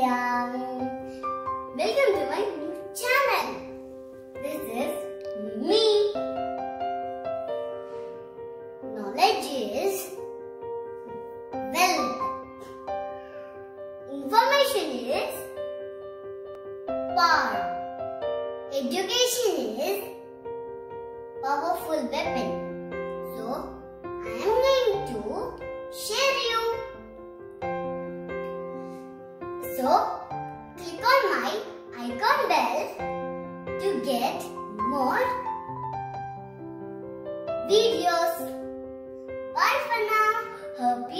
Haripriya. Welcome to my new channel. This is me. Knowledge is wealth. Information is power. Education is powerful weapon. So, click on my icon bell to get more videos. Bye for now. Happy